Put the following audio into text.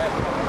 Yeah.